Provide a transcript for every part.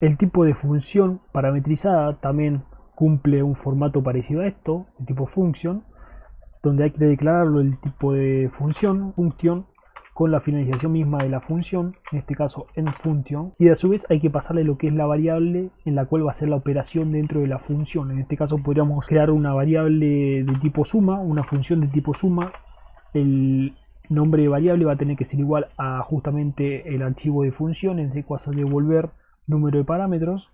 El tipo de función parametrizada también cumple un formato parecido a esto, el tipo function, donde hay que declararlo el tipo de función, función, con la finalización misma de la función, en este caso en function, y a su vez hay que pasarle lo que es la variable en la cual va a ser la operación dentro de la función. En este caso podríamos crear una variable de tipo suma, una función de tipo suma, el nombre de variable va a tener que ser igual a justamente el archivo de función, en este caso devolver número de parámetros,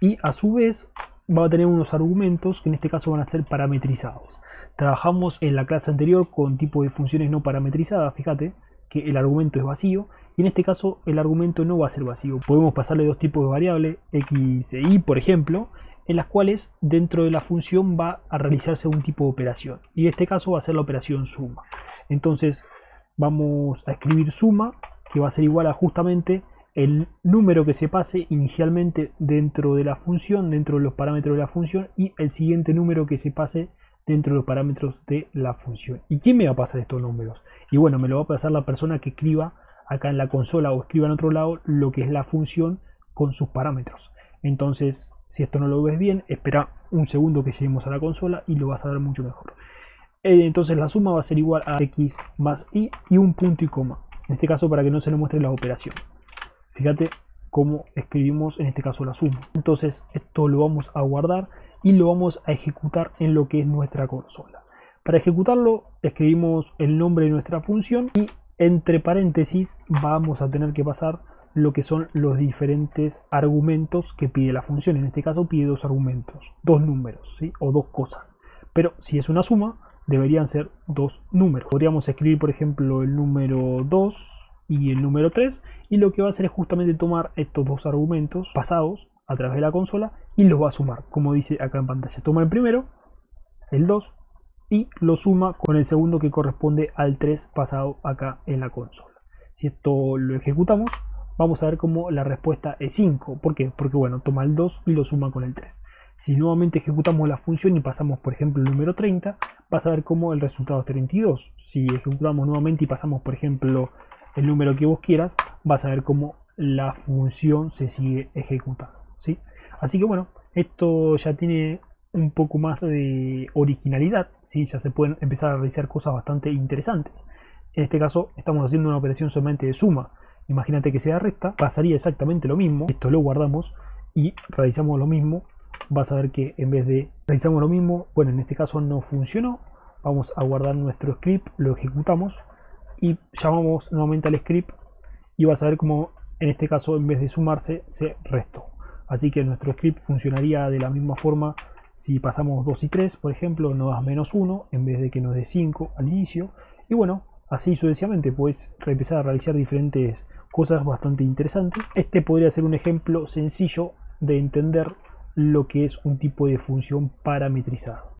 y a su vez va a tener unos argumentos que en este caso van a ser parametrizados. Trabajamos en la clase anterior con tipo de funciones no parametrizadas, fíjate, que el argumento es vacío y en este caso el argumento no va a ser vacío. Podemos pasarle dos tipos de variables, x e y por ejemplo, en las cuales dentro de la función va a realizarse un tipo de operación y en este caso va a ser la operación suma. Entonces vamos a escribir suma que va a ser igual a justamente el número que se pase inicialmente dentro de la función, dentro de los parámetros de la función y el siguiente número que se pase dentro de los parámetros de la función. ¿Y quién me va a pasar estos números? Y bueno, me lo va a pasar la persona que escriba acá en la consola o escriba en otro lado lo que es la función con sus parámetros. Entonces, si esto no lo ves bien, espera un segundo que lleguemos a la consola y lo vas a ver mucho mejor. Eh, entonces la suma va a ser igual a x más y y un punto y coma. En este caso para que no se le muestre la operación. Fíjate cómo escribimos en este caso la suma. Entonces esto lo vamos a guardar y lo vamos a ejecutar en lo que es nuestra consola. Para ejecutarlo escribimos el nombre de nuestra función y entre paréntesis vamos a tener que pasar lo que son los diferentes argumentos que pide la función. En este caso pide dos argumentos, dos números ¿sí? o dos cosas. Pero si es una suma, deberían ser dos números. Podríamos escribir, por ejemplo, el número 2 y el número 3 y lo que va a hacer es justamente tomar estos dos argumentos pasados a través de la consola y los va a sumar, como dice acá en pantalla. Toma el primero, el 2 y lo suma con el segundo que corresponde al 3 pasado acá en la consola. Si esto lo ejecutamos, vamos a ver cómo la respuesta es 5. ¿Por qué? Porque bueno, toma el 2 y lo suma con el 3. Si nuevamente ejecutamos la función y pasamos por ejemplo el número 30, vas a ver cómo el resultado es 32. Si ejecutamos nuevamente y pasamos por ejemplo el número que vos quieras, vas a ver cómo la función se sigue ejecutando. ¿sí? Así que bueno, esto ya tiene un poco más de originalidad, ¿sí? ya se pueden empezar a realizar cosas bastante interesantes. En este caso estamos haciendo una operación solamente de suma. Imagínate que sea recta, pasaría exactamente lo mismo. Esto lo guardamos y realizamos lo mismo. Vas a ver que en vez de realizamos lo mismo, bueno, en este caso no funcionó. Vamos a guardar nuestro script, lo ejecutamos y llamamos nuevamente al script y vas a ver como en este caso en vez de sumarse se restó. Así que nuestro script funcionaría de la misma forma si pasamos 2 y 3, por ejemplo, nos da menos 1 en vez de que nos dé 5 al inicio. Y bueno, así sucesivamente puedes empezar a realizar diferentes cosas bastante interesantes. Este podría ser un ejemplo sencillo de entender lo que es un tipo de función parametrizada.